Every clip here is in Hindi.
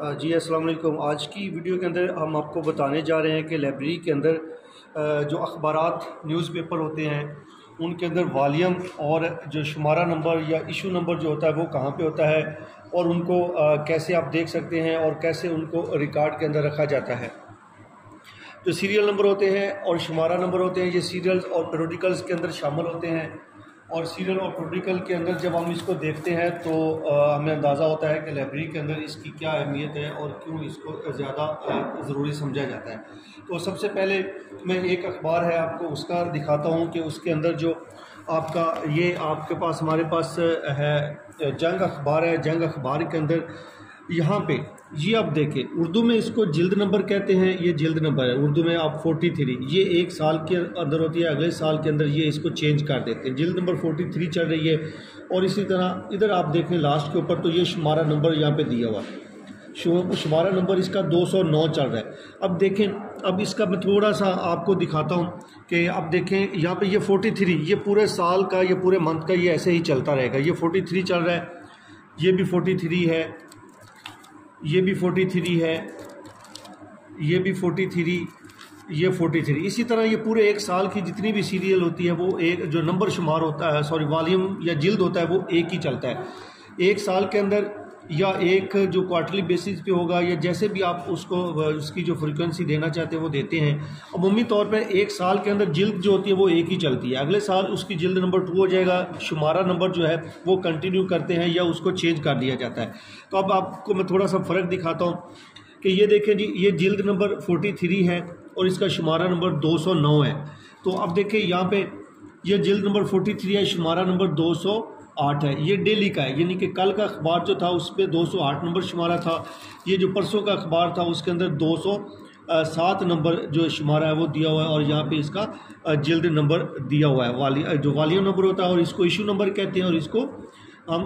जी, अस्सलाम वालेकुम। आज की वीडियो के अंदर हम आपको बताने जा रहे हैं कि लाइब्रेरी के अंदर जो अखबार न्यूज़पेपर होते हैं, उनके अंदर वालीम और जो शुमारा नंबर या इशू नंबर जो होता है, वो कहाँ पे होता है और उनको कैसे आप देख सकते हैं और कैसे उनको रिकॉर्ड के अंदर रखा जाता है। जो सीरियल नंबर होते हैं और शुमारा नंबर होते हैं, ये सीरियल्स और पेरोडिकल्स के अंदर शामिल होते हैं। और सीरियल और प्रोडिकल के अंदर जब हम इसको देखते हैं तो हमें अंदाज़ा होता है कि लाइब्रेरी के अंदर इसकी क्या अहमियत है और क्यों इसको ज़्यादा ज़रूरी समझा जाता है। तो सबसे पहले मैं एक अखबार है आपको, उसका दिखाता हूँ कि उसके अंदर जो आपका, ये आपके पास, हमारे पास है, जंग अखबार है। जंग अखबार के अंदर यहाँ पे, ये आप देखें, उर्दू में इसको जिल्द नंबर कहते हैं, ये जिल्द नंबर है। उर्दू में आप फोर्टी थ्री ये एक साल के अंदर होती है, अगले साल के अंदर ये इसको चेंज कर देते हैं। जिल्द नंबर फोर्टी थ्री चल रही है, और इसी तरह, इधर आप देखें लास्ट के ऊपर तो ये शुमारा नंबर यहाँ पे दिया हुआ शुमारा नंबर इसका 209 चल रहा है। अब देखें, अब इसका मैं थोड़ा सा आपको दिखाता हूँ कि अब देखें, यहाँ पे ये 43 ये पूरे साल का, ये पूरे मंथ का, ये ऐसे ही चलता रहेगा। ये 43 चल रहा है, ये भी 43 है ये भी फोर्टी थ्री है, ये भी फोर्टी थ्री ये फोर्टी थ्री इसी तरह ये पूरे एक साल की जितनी भी सीरियल होती है, वो एक, जो नंबर शुमार होता है सॉरी वॉल्यूम या जिल्द होता है, वो एक ही चलता है। एक साल के अंदर या एक जो क्वार्टरली बेसिस पे होगा, या जैसे भी आप उसको उसकी जो फ्रीक्वेंसी देना चाहते हैं, वो देते हैं। अमूमी तौर पे एक साल के अंदर जिल्द जो होती है, वो एक ही चलती है। अगले साल उसकी जिल्द नंबर टू हो जाएगा, शुमारा नंबर जो है, वो कंटिन्यू करते हैं, या उसको चेंज कर दिया जाता है। तो अब आपको मैं थोड़ा सा फ़र्क दिखाता हूँ कि ये देखें जी, ये जिल्द नंबर फोर्टी थ्री है, और इसका शुमारा नंबर दो सौ नौ है। तो अब देखें यहाँ पर यह जिल्द नंबर फोर्टी थ्री है, शुमारा नंबर दो सौ आठ है, ये डेली का है, यानी कि कल का अखबार जो था उस पर दो सौ आठ नंबर शुमारा था, ये जो परसों का अखबार था उसके अंदर दो सौ सात नंबर जो शुमारा है वो दिया हुआ है और यहाँ पे इसका जल्द नंबर दिया हुआ है, वाली जो वालियम नंबर होता है और इसको इशू नंबर कहते हैं और इसको हम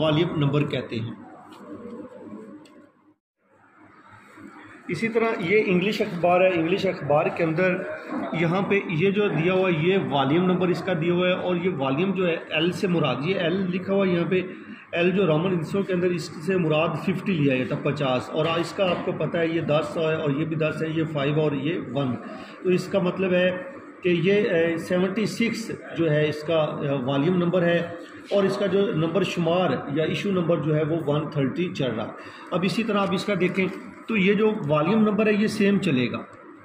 वालियम नंबर कहते हैं। इसी तरह ये इंग्लिश अखबार है इंग्लिश अखबार के अंदर यहाँ पे ये जो दिया हुआ है, ये वॉल्यूम नंबर इसका दिया हुआ है और ये वॉल्यूम जो है एल से मुराद, ये एल लिखा हुआ है यहाँ पे। एल जो रोमन इंसो के अंदर इससे मुराद फिफ्टी लिया गया था पचास। और इसका आपको पता है, ये दस है और ये भी दस है, ये फाइव और ये वन तो इसका मतलब है कि ये सेवेंटी सिक्स जो है, इसका वॉल्यूम नंबर है और इसका जो नंबर शुमार या इशू नंबर जो है, वो वन थर्टी चल रहा अब इसी तरह आप इसका देखें तो ये जो वॉल्यूम नंबर है, ये सेम चलेगा।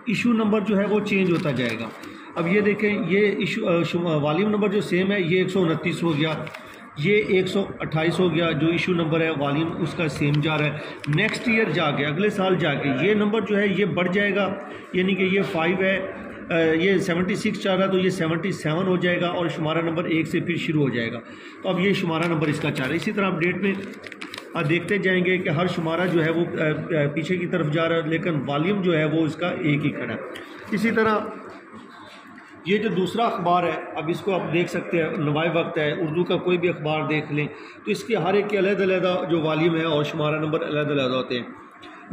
इशू नंबर जो है, वो चेंज होता जाएगा। अब ये देखें, ये इशू वॉल्यूम नंबर जो सेम है, ये एक सौ उनतीस हो गया। ये 128 हो गया, जो इशू नंबर है वॉल्यूम उसका सेम जा रहा है। नेक्स्ट ईयर जाके, अगले साल जाके, ये नंबर जो है, ये बढ़ जाएगा। यानी कि ये फाइव है। ये 76 चाह रहा है तो ये 77 हो जाएगा और शुमारा नंबर एक से फिर शुरू हो जाएगा। तो अब ये शुमारा नंबर इसका चाह रहा है। इसी तरह आप डेट में आप देखते जाएँगे कि हर शुमारा जो है वो पीछे की तरफ़ जा रहा है, लेकिन वॉल्यूम जो है वो इसका एक ही खड़ा है। इसी तरह ये जो दूसरा अखबार है, अब इसको आप देख सकते हैं नवाए वक्त है, उर्दू का कोई भी अखबार देख लें तो इसके हर एक के अलग अलग जो वॉल्यूम है और शुमारा नंबर अलग अलग होते हैं।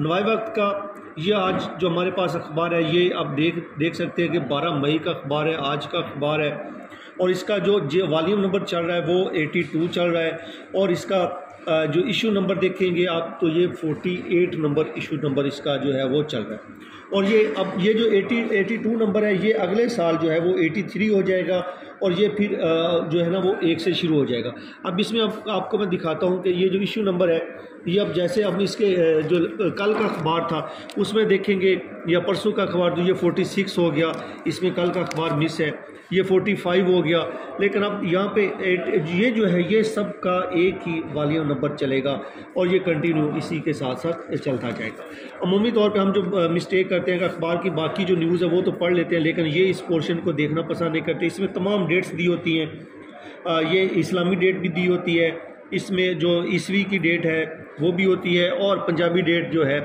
नवाए वक्त का ये आज जो हमारे पास अखबार है, ये आप देख देख सकते हैं कि 12 मई का अखबार है, आज का अखबार है। और इसका जो जो वॉल्यूम नंबर चल रहा है, वो 82 चल रहा है। और इसका जो इशू नंबर देखेंगे आप तो ये 48 नंबर इशू नंबर इसका जो है, वो चल रहा है। और ये, अब ये जो 80 82 नंबर है, ये अगले साल जो है, वो 83 हो जाएगा। और ये फिर जो है ना, वो एक से शुरू हो जाएगा। अब इसमें अब आपको मैं दिखाता हूँ कि ये जो इशू नंबर है, ये अब जैसे अब इसके जो कल का अखबार था, उसमें देखेंगे, या परसों का अखबार जो ये 46 हो गया, इसमें कल का अखबार मिस है, ये 45 हो गया। लेकिन अब यहाँ पे ये जो है, ये सब का एक ही वॉल्यूम नंबर चलेगा, और ये कंटिन्यू इसी के साथ साथ चलता जाएगा। अमूमी तौर पे हम जो मिस्टेक करते हैं अखबार की बाकी जो न्यूज़ है, वो तो पढ़ लेते हैं, लेकिन ये इस पोर्शन को देखना पसंद नहीं करते। इसमें डेट्स दी होती हैं। ये इस्लामी डेट भी दी होती है। इसमें जो ईस्वी की डेट है, वो भी होती है और पंजाबी डेट जो है